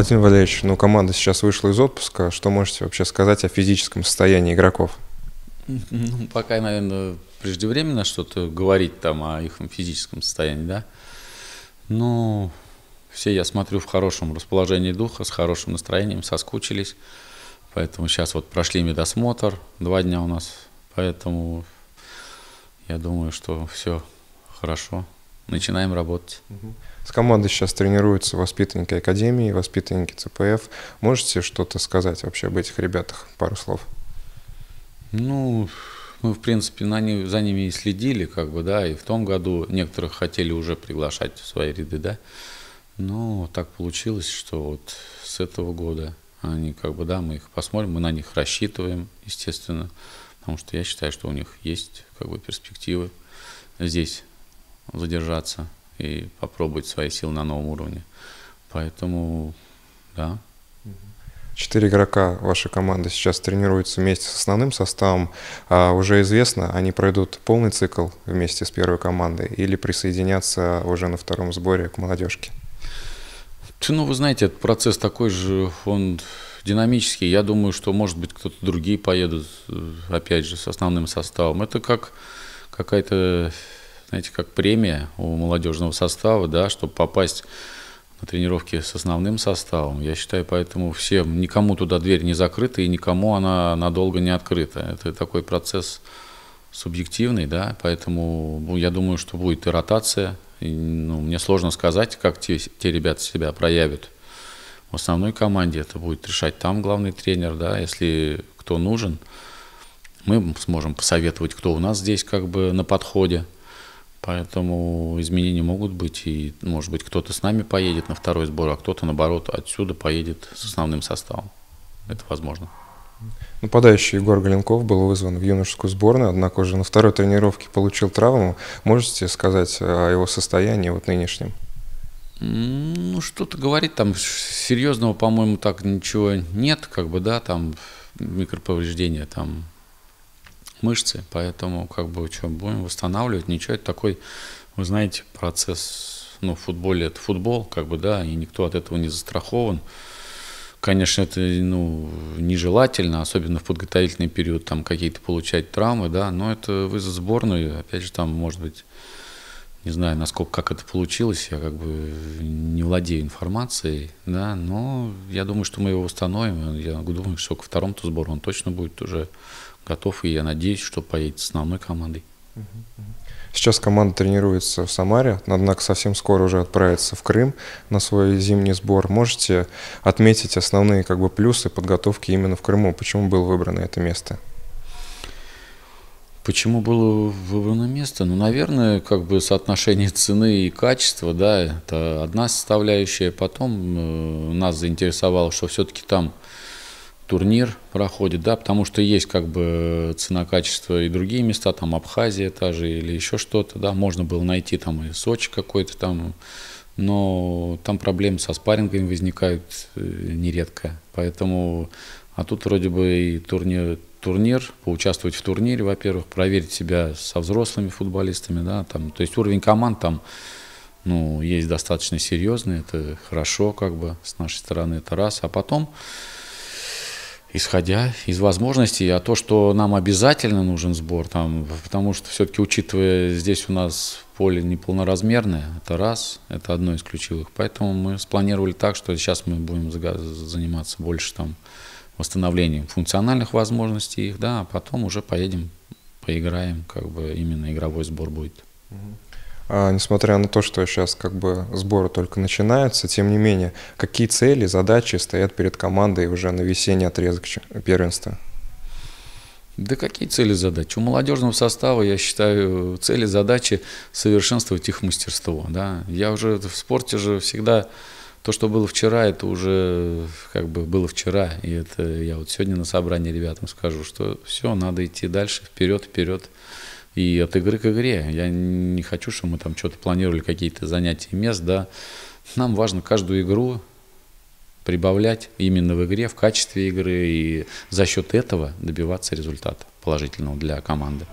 Владимир Валерьевич, ну команда сейчас вышла из отпуска. Что можете вообще сказать о физическом состоянии игроков? Ну, пока, наверное, преждевременно что-то говорить там о их физическом состоянии, да. Ну, все, я смотрю, в хорошем расположении духа, с хорошим настроением, соскучились. Поэтому сейчас вот прошли медосмотр, два дня у нас. Поэтому я думаю, что все хорошо. Начинаем работать. С командой сейчас тренируются воспитанники Академии, воспитанники ЦПФ. Можете что-то сказать вообще об этих ребятах? Пару слов. Ну, мы, в принципе, на не, за ними и следили, как бы, да, и в том году некоторых хотели уже приглашать в свои ряды, да. Но так получилось, что вот с этого года они, как бы, да, мы их посмотрим, мы на них рассчитываем, естественно, потому что я считаю, что у них есть, как бы, перспективы здесь задержаться и попробовать свои силы на новом уровне. Поэтому, да, Четыре игрока вашей команды сейчас тренируются вместе с основным составом. А уже известно, они пройдут полный цикл вместе с первой командой или присоединятся уже на втором сборе к молодежке? Ну, вы знаете, этот процесс такой же, он динамический. Я думаю, что, может быть, кто-то другие поедут, э, опять же, с основным составом. Это как какая-то, знаете, как премия у молодежного состава, да, чтобы попасть на тренировки с основным составом. Я считаю, поэтому всем, никому туда дверь не закрыта и никому она надолго не открыта. Это такой процесс субъективный, да, поэтому ну, я думаю, что будет и ротация. И, ну, мне сложно сказать, как те, те ребята себя проявят. В основной команде это будет решать там главный тренер, да, если кто нужен, мы сможем посоветовать, кто у нас здесь как бы на подходе. Поэтому изменения могут быть, и, может быть, кто-то с нами поедет на второй сбор, а кто-то, наоборот, отсюда поедет с основным составом. Это возможно. Нападающий Егор Галенков был вызван в юношескую сборную, однако уже на второй тренировке получил травму. Можете сказать о его состоянии вот нынешнем? Ну, что-то говорит, там серьезного, по-моему, так ничего нет, как бы, да, там микроповреждения, там мышцы, поэтому как бы что, будем восстанавливать, ничего, это такой, вы знаете, процесс, ну, в футболе это футбол, как бы, да, и никто от этого не застрахован. Конечно, это ну, нежелательно, особенно в подготовительный период, там какие-то получать травмы, да, но это вы за сборную, опять же, там, может быть, не знаю, насколько, как это получилось, я как бы не владею информацией, да, но я думаю, что мы его восстановим, я думаю, что ко второму-то сбору он точно будет уже готов, и я надеюсь, что поедет с основной командой. Сейчас команда тренируется в Самаре, однако совсем скоро уже отправится в Крым на свой зимний сбор. Можете отметить основные как бы, плюсы подготовки именно в Крыму? Почему было выбрано это место? Почему было выбрано место? Ну, наверное, как бы соотношение цены и качества, да, это одна составляющая. Потом э, нас заинтересовало, что все-таки там турнир проходит, да, потому что есть как бы цена-качество и другие места, там Абхазия та же или еще что-то, да, можно было найти там и Сочи какой-то там, но там проблемы со спаррингами возникают э, нередко, поэтому, а тут вроде бы и турнир, турнир, поучаствовать в турнире, во-первых, проверить себя со взрослыми футболистами, да, там, то есть уровень команд там, ну, есть достаточно серьезный, это хорошо, как бы, с нашей стороны, это раз, а потом исходя из возможностей, а то, что нам обязательно нужен сбор, там, потому что все-таки, учитывая, здесь у нас поле неполноразмерное, это раз, это одно из ключевых, поэтому мы спланировали так, что сейчас мы будем заниматься больше там восстановлением функциональных возможностей их, да, а потом уже поедем, поиграем, как бы именно игровой сбор будет. А, несмотря на то, что сейчас как бы сборы только начинаются, тем не менее, какие цели, задачи стоят перед командой уже на весенний отрезок первенства? Да какие цели задачи? У молодежного состава, я считаю, цели задачи совершенствовать их мастерство. Да? Я уже в спорте же всегда то, что было вчера, это уже как бы было вчера. И это я вот сегодня на собрании ребятам скажу, что все, надо идти дальше, вперед, вперед и от игры к игре. Я не хочу, чтобы мы там что-то планировали, какие-то занятия мест, да. Нам важно каждую игру прибавлять именно в игре, в качестве игры и за счет этого добиваться результата положительного для команды.